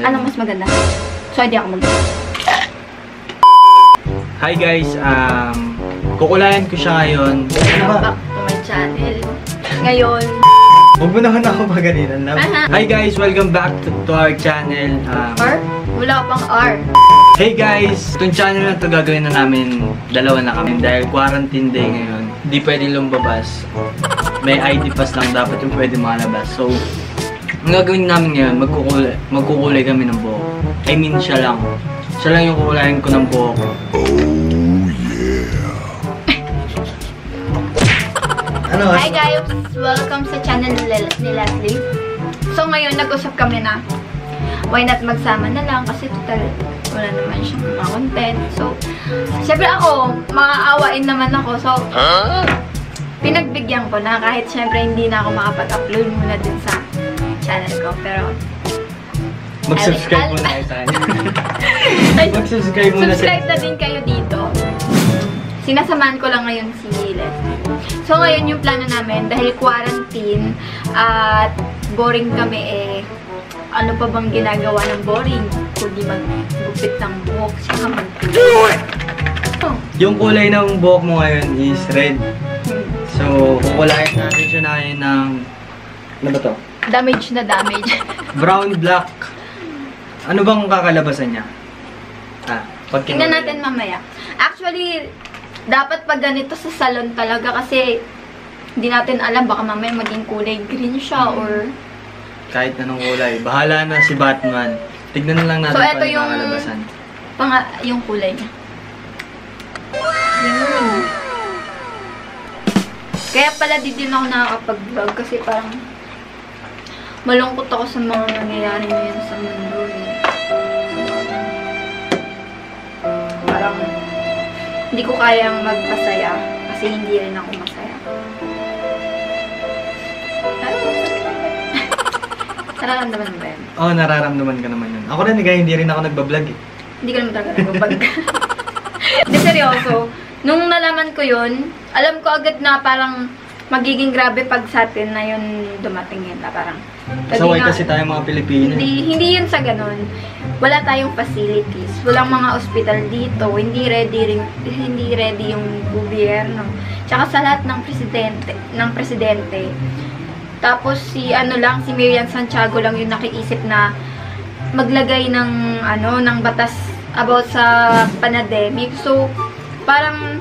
Anong mas maganda? So, hindi ako mag Hi guys, um, kukulayan ko siya ngayon. Ano ba? back to my channel. Ngayon, Huwag mo naman ako maganinan na. Aha. Hi guys, welcome back to, to our channel. Um, R? Wala pang R. hey guys, itong channel na to gagawin na namin, dalawa na kami dahil quarantine day ngayon. Hindi pwedeng lumabas. May ID pass lang dapat yung pwede makalabas. So, ang gagawin namin ngayon, magkukulay, magkukulay kami ng buhok. I mean, siya lang. Siya lang yung kukulayan ko ng buhok. Ano? Hi guys! Welcome sa channel ni Le- ni Leslie. So ngayon, nag-usap kami na why not magsama na lang kasi total wala naman siyang mga content. So, syempre ako, maaawain naman ako. So, pinagbigyan ko na kahit syempre hindi na ako makapag-upload muna din sa channel ko. Pero, Mag-subscribe muna kayo sa akin. ay, Mag-subscribe muna subscribe na din kayo dito. Sinasamahan ko lang ngayon si Leslie. So, ngayon yung plano namin, dahil quarantine at boring kami eh, ano pa bang ginagawa ng boring? Kundi maggupit ng buhok, saka mag Oh. Yung kulay ng buhok mo ngayon is red. Hmm. So, kukulayan natin siya na ng... Ano ba to? Damage na damage. Brown, black. Ano bang kakalabasan niya? Ah, pag Tingnan natin mamaya. Actually, dapat pag ganito sa salon talaga kasi hindi natin alam, baka mamaya maging kulay green siya or... Kahit anong kulay. Bahala na si Batman. Tignan na lang natin So, eto paano yung- kakalabasan. Pang yung kulay niya. Yun. Kaya pala di din ako nakakapag-vlog kasi parang malungkot ako sa mga nangyayari ngayon sa mundo. Eh. Parang hindi ko kayang magpasaya kasi hindi rin ako masaya. Nararamdaman mo ba yun? Oo, oh, nararamdaman ka naman yun. Ako rin, eh, kaya hindi rin ako nagbablog eh. Hindi ko naman talaga nagbabag. Hindi, seryoso. Nung nalaman ko yun, alam ko agad na parang magiging grabe pag sa atin na yun dumating yun. Na parang, Saway kasi tayo mga Pilipino. Hindi, hindi yun sa ganun. Wala tayong facilities. Walang mga ospital dito. Hindi ready, rin, hindi ready yung gobyerno. Tsaka sa lahat ng presidente, ng presidente. Tapos si ano lang, si Miriam Santiago lang yung nakiisip na maglagay ng ano ng batas about sa pandemic. So parang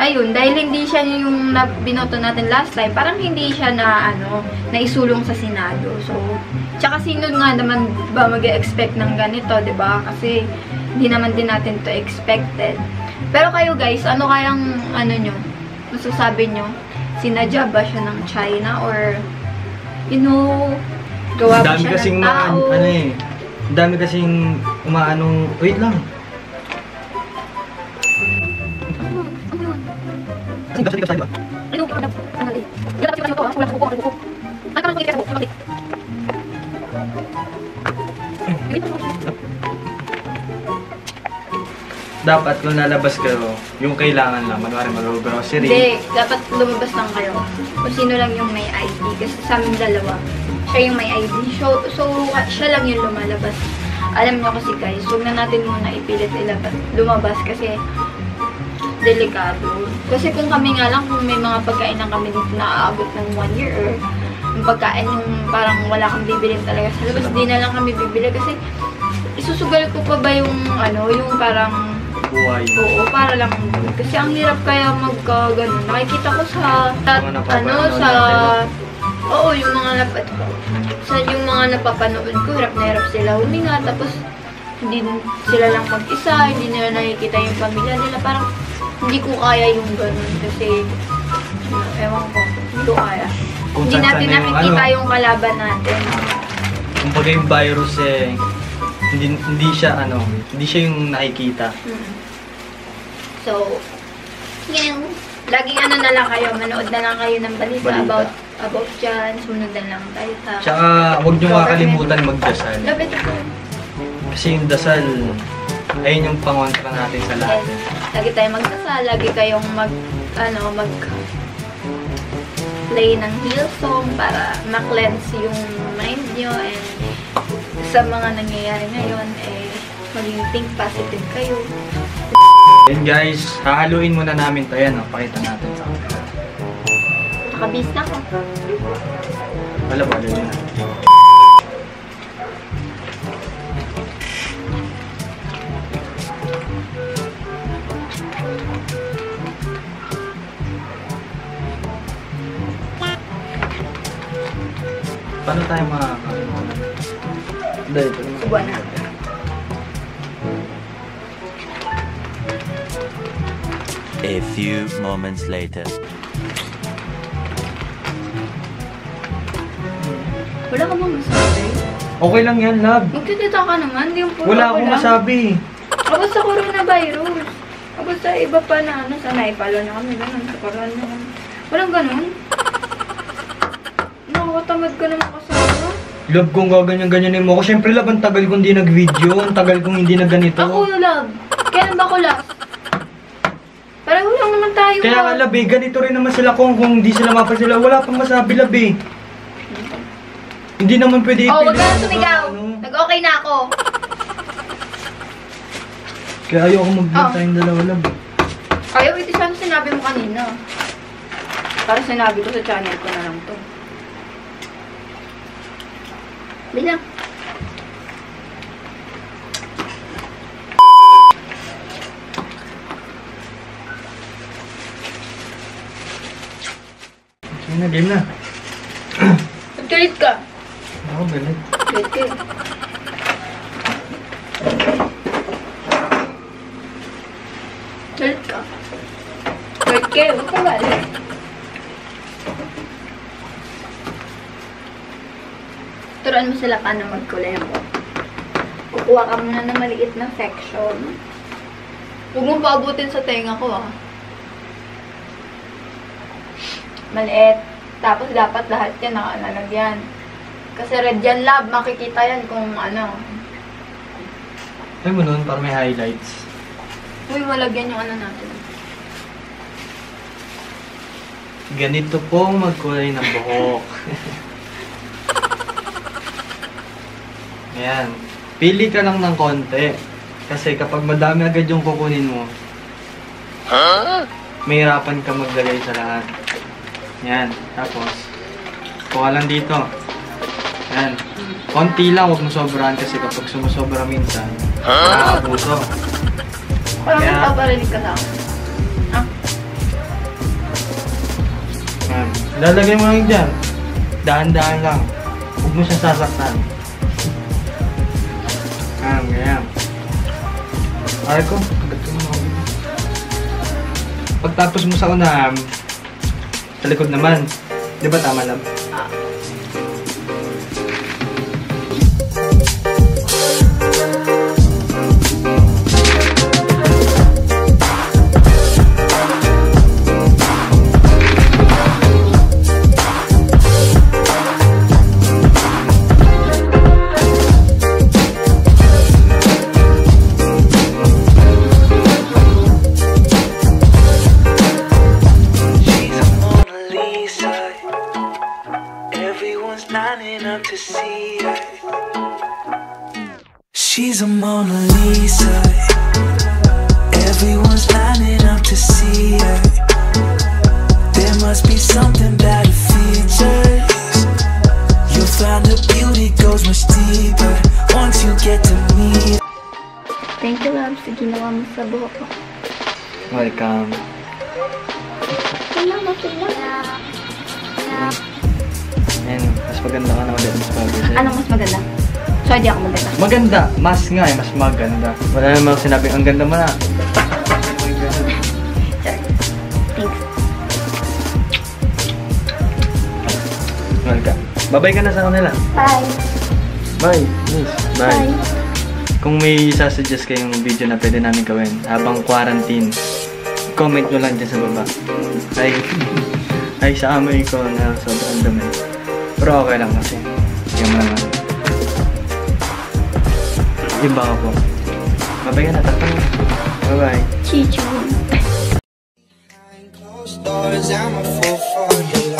ayun, dahil hindi siya yung binoto natin last time, parang hindi siya na ano, naisulong sa Senado. So tsaka sino nga naman ba mag-expect ng ganito, 'di ba? Kasi hindi naman din natin to expected. Pero kayo guys, ano kayang ano nyo? Masasabi nyo? Sinadya ba siya ng China or you know, gawa ba siya ng tao? ano eh. Ang dami kasing umaanong, wait lang. Ano ba? Ano ba? Ano ba? Ano ba? Ano Yan dapat yung ito, wala ko wala ko. Ano ka nang kaya ko? Dapat kung lalabas kayo, yung kailangan lang, manwari mag-grocery. Hindi, dapat lumabas lang kayo. Kung sino lang yung may ID. Kasi sa aming dalawa, siya yung may ID. So, so siya lang yung lumalabas. Alam niyo kasi guys, huwag na natin muna ipilit ilabas, lumabas kasi delikado. Kasi kung kami nga lang, kung may mga pagkain na kami dito na aabot ng one year or yung pagkain yung parang wala kang bibilin talaga sa labas, di na lang kami bibili kasi isusugal ko pa ba yung ano, yung parang Buhay. Oo, para lang. Kasi ang hirap kaya magka ganun. Nakikita ko sa, napapanood ano, sa, oo, yung mga napat sa yung mga napapanood ko, hirap na hirap sila huminga. Tapos, hindi sila lang mag-isa, hindi nila nakikita yung pamilya nila. Parang, hindi ko kaya yung ganun. Kasi, ewan ko, hindi ko kaya. Kung hindi natin na yung nakikita ano. yung kalaban natin. Kung baga yung virus eh, hindi, hindi siya ano, hindi siya yung nakikita. Mm. So, yun. Laging ano na lang kayo, manood na lang kayo ng balita, Balita. about about dyan. Sumunod na lang tayo sa... Tsaka, huwag niyo kakalimutan magdasal. Lapit ko. Kasi yung dasal, ayun yung pangontra natin sa lahat. Yes. Lagi tayo magdasal, lagi kayong mag, ano, mag play ng Hillsong para ma-cleanse yung mind nyo and sa mga nangyayari ngayon, eh, maging think positive kayo. Yan guys, hahaluin muna namin to. Yan, oh, pakita natin sa camera. Nakabis na ko. Wala ba, haluin na. Paano tayo makakalimutan? Dahil ito naman. Subuan na. A few moments later. Wala ka bang masabi? Okay lang yan, love. Magtitita ka naman, di yung puro Wala ako akong lang. masabi. Ako sa coronavirus. Ako sa iba pa na ano, sa naipalo na kami, ganun, sa corona. Walang ganun. Nakakatamad ka naman kasama. Love kung gaganyan-ganyanin mo ako. Siyempre, love, ang tagal kong hindi nag-video. Ang tagal kong hindi na ganito. Ako, love. Kailan ba ako last? Pareho lang naman tayo. Kaya nga, love, eh, ganito rin naman sila kung, kung hindi sila mapa sila. Wala pang masabi, love, eh. Hindi naman pwede Oh, wag ka ipilit na sumigaw. ano. Nag-okay na ako. Kaya ayoko mag-vlog Oh. tayong dalawa, love. Ayaw, ito sana sinabi mo kanina. Para sinabi ko sa channel ko na lang to. Bilang. Sige na, game na. Nagkalit ka. Ako, galit. Galit ka. eh. Galit ka. Galit ka. eh. Huwag ka galit. Turuan mo sila paano magkulay mo. Kukuha ka muna ng maliit na section. Huwag mong paabutin sa tenga ko, ah. Maliit. Tapos dapat lahat yan nakalalagyan. Kasi red yan lab, makikita yan kung ano. Ay mo nun, para may highlights. Uy, malagyan yung ano natin. Ganito po magkulay ng buhok. Ayan. Pili ka lang ng konti. Kasi kapag madami agad yung kukunin mo, mahirapan ka maglagay sa lahat. Yan. Tapos, kuha lang dito. Yan. Konti lang, huwag mo sobrahan kasi kapag sumusobra minsan, nakakabuso. Parang Kaya- nagpaparinig ka sa akin. Ah, Yan. Lalagay mo lang dyan. Dahan-dahan lang. Huwag mo siya sasaktan. Mo. Pagtapos mo sa unahan, sa likod naman. Di ba tama lang? ah. Welcome. Salamat, salamat. And mas maganda ka na ulit mas bago sa'yo. Anong mas maganda? So, di ako maganda. Maganda. Mas nga eh, mas maganda. Wala namang sinabing ang ganda mo na. Welcome. Babay ka na sa kanila. Bye. Bye. Miss. Bye. Kung may sasuggest kayong video na pwede namin gawin habang quarantine, comment nyo lang dyan sa baba. Ay, ay sa amoy ko na sobrang dumi. Pero okay lang kasi. Yung mga iba ka po. Babay ka na, takpan na. Bye-bye. Chichu. Closed doors, I'm a fool for your love.